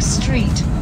Street.